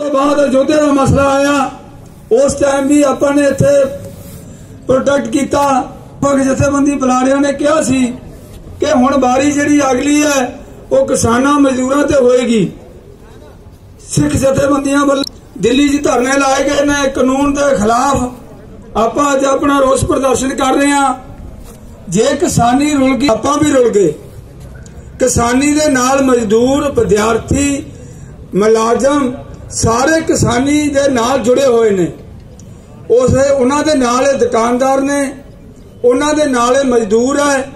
ਤੋਂ ਬਾਅਦ ਅਯੋਧਿਆ ਦਾ ਮਸਲਾ ਆਇਆ। ਉਸ ਟਾਈਮ ਵੀ ਆਪਾਂ ਨੇ ਇੱਥੇ ਪ੍ਰੋਟੈਕਟ ਕੀਤਾ। ਪਗ ਜਥੇਬੰਦੀ ਬੁਲਾਰਿਆਂ ਨੇ ਕਿਹਾ ਸੀ ਕਿ ਹੁਣ ਬਾਰੀ ਜਿਹੜੀ ਅਗਲੀ ਹੈ, ਉਹ ਕਿਸਾਨਾਂ, ਮਜ਼ਦੂਰਾਂ ਤੇ ਹੋਏਗੀ। ਸਿੱਖ ਜਥੇਬੰਦੀਆਂ ਵੱਲੋਂ ਦਿੱਲੀ 'ਚ ਧਰਨੇ ਲਾਏ ਗਏ ਨੇ, ਕਾਨੂੰਨ ਦੇ ਖਿਲਾਫ ਆਪਾਂ ਅੱਜ ਆਪਣਾ ਰੋਸ ਪ੍ਰਦਰਸ਼ਨ ਕਰ ਰਹੇ ਹਾਂ। ਜੇ ਕਿਸਾਨੀ ਰੁਲ ਗਈ, ਆਪਾਂ ਵੀ ਰੁਲ ਗਏ। ਕਿਸਾਨੀ ਦੇ ਨਾਲ ਮਜ਼ਦੂਰ, ਵਿਦਿਆਰਥੀ, ਮੁਲਾਜ਼ਮ ਸਾਰੇ ਕਿਸਾਨੀ ਦੇ ਨਾਲ ਜੁੜੇ ਹੋਏ ਨੇ। ਉਸ ਉਹਨਾਂ ਦੇ ਨਾਲ ਇਹ ਦੁਕਾਨਦਾਰ ਨੇ, ਉਹਨਾਂ ਦੇ ਨਾਲ ਇਹ ਮਜ਼ਦੂਰ ਹੈ,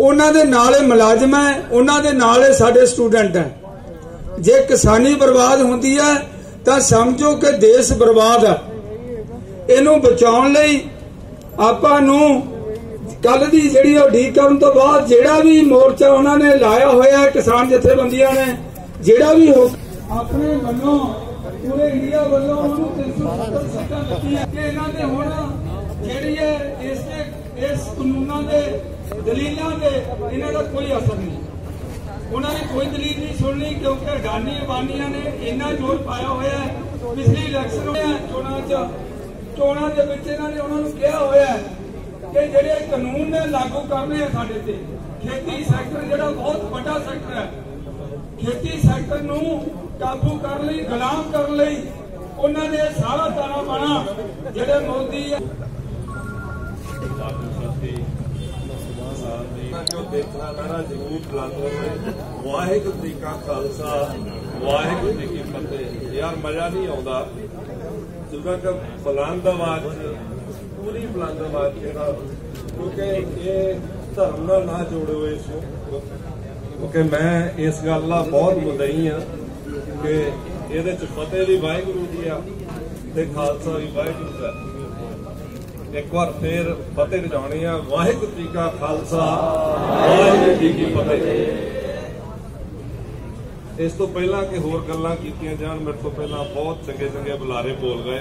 ਉਹਨਾਂ ਦੇ ਨਾਲ ਇਹ ਮੁਲਾਜ਼ਮ ਹੈ, ਉਹਨਾਂ ਦੇ ਨਾਲ ਇਹ ਸਾਡੇ ਸਟੂਡੈਂਟ ਹੈ। ਜੇ ਕਿਸਾਨੀ ਬਰਬਾਦ ਹੁੰਦੀ ਹੈ, ਤਾਂ ਸਮਝੋ ਕਿ ਦੇਸ਼ ਬਰਬਾਦ ਹੈ। ਇਹਨੂੰ ਬਚਾਉਣ ਲਈ ਆਪਾਂ ਨੂੰ ਕੱਲ ਦੀ ਜਿਹੜੀ ਉਹ ਢੀਕ ਕਰਨ ਤੋਂ ਬਾਅਦ ਜਿਹੜਾ ਵੀ ਮੋਰਚਾ ਉਹਨਾਂ ਨੇ ਲਾਇਆ ਹੋਇਆ ਕਿਸਾਨ ਜਥੇਬੰਦੀਆਂ ਨੇ, ਜਿਹੜਾ ਵੀ ਹੋ ਆਪਣੇ ਵੱਲੋਂ, ਪੂਰੇ ਇੰਡੀਆ ਵੱਲੋਂ ਉਹਨੂੰ 370 ਸੀਟਾਂ ਦਿੱਤੀਆਂ ਕਿ ਇਹਨਾਂ ਦੇ ਹੁਣ ਜਿਹੜੀ ਹੈ ਇਸ ਦੇ ਇਸ ਕਾਨੂੰਨਾਂ ਦੇ ਦਲੀਲਾਂ ਦੇ ਇਹਨਾਂ ਦਾ ਕੋਈ ਅਸਰ ਨਹੀਂ। ਉਹਨਾਂ ਨੇ ਕੋਈ ਦਲੀਲ ਨਹੀਂ ਸੁਣਨੀ ਕਿਉਂਕਿ ਅਡਾਨੀ ਅਬਾਨੀਆਂ ਨੇ ਇੰਨਾ ਜ਼ੋਰ ਪਾਇਆ ਹੋਇਆ ਹੈ। ਪਿਛਲੀ ਇਲੈਕਸ਼ਨ ਹੋਇਆ ਚੋਣਾਂ 'ਚ ਚੋਣਾਂ ਦੇ ਵਿੱਚ ਇਹਨਾਂ ਨੇ ਉਹਨਾਂ ਨੂੰ ਕਿਹਾ ਹੋਇਆ ਹੈ ਕਿ ਜਿਹੜੇ ਕਾਨੂੰਨ ਨੇ ਲਾਗੂ ਕਰਨੇ ਆ ਸਾਡੇ ਤੇ, ਖੇਤੀ ਸੈਕਟਰ ਜਿਹੜਾ ਬਹੁਤ ਵੱਡਾ ਸੈਕਟਰ ਹੈ ਖੇਤੀ ਸੈਕਟਰ ਨੂੰ ਕਾਬੂ ਕਰਨ ਲਈ, ਗੁਲਾਮ ਕਰਨ ਲਈ ਉਹਨਾਂ ਨੇ ਸਾਰਾ ਤਾਣਾ ਬਾਣਾ ਜਿਹੜੇ ਮੋਦੀ ਹੈ ਜੋ ਦੇਖਣਾ ਮੇਰਾ ਜ਼ਰੂਰ ਬੁਲੰਦ ਹੋਵੇ ਵਾਹਿਗੁਰੂ ਜੀ ਕਾ ਖਾਲਸਾ, ਵਾਹਿਗੁਰੂ ਜੀ ਕੀ ਫਤਿਹ। ਯਾਰ ਮਜ਼ਾ ਨਹੀਂ ਆਉਂਦਾ। ਜਦੋਂ ਕਿ ਬੁਲੰਦ ਆਵਾਜ਼ ਚ ਪੂਰੀ ਬੁਲੰਦ ਜਿਹੜਾ, ਕਿਉਂਕਿ ਇਹ ਧਰਮ ਨਾਲ ਨਾ ਜੋੜੇ ਹੋਏ ਇਸ ਕਿਉਂਕਿ ਮੈਂ ਇਸ ਗੱਲ ਦਾ ਬਹੁਤ ਮੁਦਈ ਆ ਕਿ ਇਹਦੇ ਚ ਫਤਿਹ ਵੀ ਵਾਹਿਗੁਰੂ ਦੀ ਆ ਤੇ ਖਾਲਸਾ ਵੀ ਵਾਹਿਗੁਰੂ ਦਾ ਇੱਕ ਵਾਰ ਫੇਰ ਫਤਿਹ ਰਜਾਉਣੀ ਆ। ਵਾਹਿਗੁਰੂ ਜੀ ਕਾ ਖਾਲਸਾ, ਵਾਹਿਗੁਰੂ ਜੀ ਕੀ ਫਤਿਹ। ਇਸ ਤੋਂ ਪਹਿਲਾਂ ਕਿ ਹੋਰ ਗੱਲਾਂ ਕੀਤੀਆਂ ਜਾਣ, ਮੇਰੇ ਤੋਂ ਪਹਿਲਾਂ ਬਹੁਤ ਚੰਗੇ ਚੰਗੇ ਬੁਲਾਰੇ ਬੋਲ ਗਏ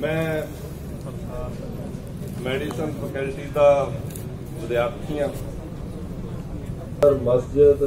ਮੈਂ ਮੈਡੀਸਨ ਫੈਕਲਟੀ ਦਾ ਵਿਦਿਆਰਥੀ ਹਾਂ Mazya'da